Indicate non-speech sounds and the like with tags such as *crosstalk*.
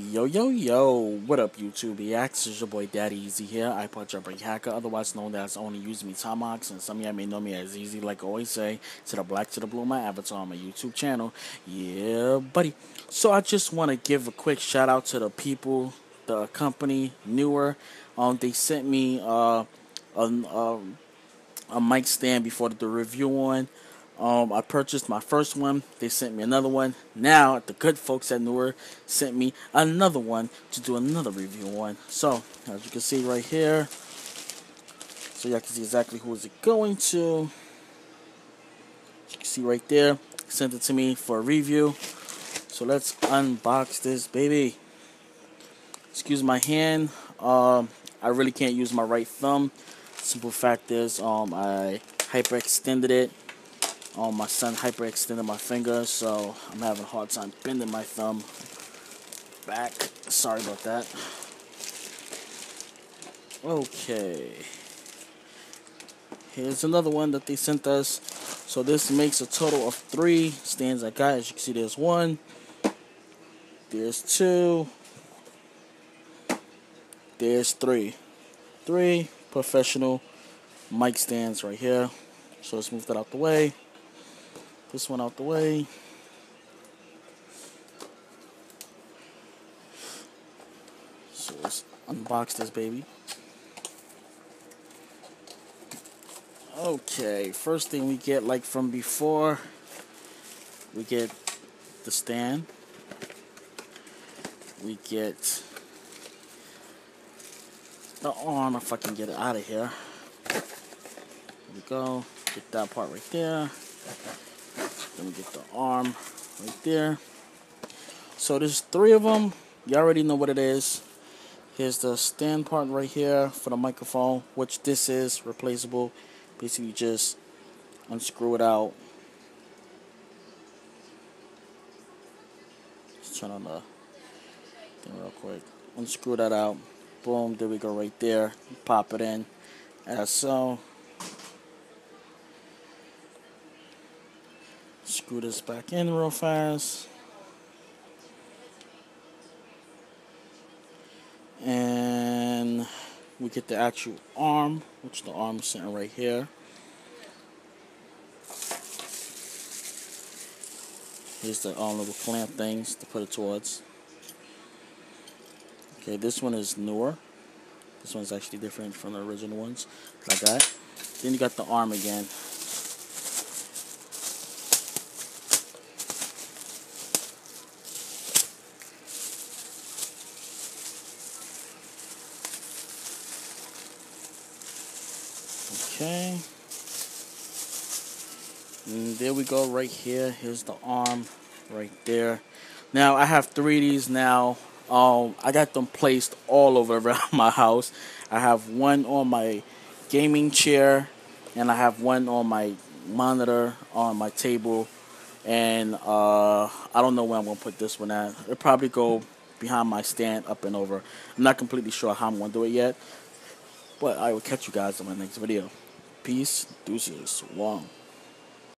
Yo, yo, yo, what up, YouTube? Reacts is your boy Daddyezee here, I iPod Jailbreak Hacker, otherwise known as Only Use Me Tomahawks, and some of y'all may know me as Easy, like I always say, to the black to the blue, my avatar on my YouTube channel. Yeah, buddy. So I just want to give a quick shout out to the people, the company, Neewer. Um, they sent me uh, a, a, a mic stand before the review on. Um, I purchased my first one. They sent me another one. Now, the good folks at Neewer sent me another one to do another review on. So, as you can see right here, so y'all can see exactly who is it going to. As you can see right there, sent it to me for a review. So let's unbox this baby. Excuse my hand. Um, I really can't use my right thumb. Simple fact is, um, I hyperextended it um, my son hyperextended my finger, so I'm having a hard time bending my thumb back. Sorry about that. Okay. Here's another one that they sent us. So this makes a total of three stands I got. As you can see, there's one. There's two. There's three. Three professional mic stands right here. So let's move that out the way this one out the way. So let's unbox this baby. Okay, first thing we get like from before, we get the stand. We get the arm if I can get it out of here. There we go. Get that part right there. Let me get the arm right there. So there's three of them. You already know what it is. Here's the stand part right here for the microphone, which this is replaceable. Basically, just unscrew it out. Let's turn on the thing real quick. Unscrew that out. Boom, there we go right there. Pop it in as so. Screw this back in real fast. And we get the actual arm, which the arm is sitting right here. Here's the um, little clamp things to put it towards. Okay, this one is newer. This one's actually different from the original ones, like that. Then you got the arm again. Okay. And there we go right here. Here's the arm right there. Now I have three of these now. Um, I got them placed all over *laughs* around my house. I have one on my gaming chair, and I have one on my monitor on my table. And uh, I don't know where I'm gonna put this one at. It'll probably go behind my stand, up and over. I'm not completely sure how I'm gonna do it yet, but I will catch you guys in my next video. Peace, deuces, one.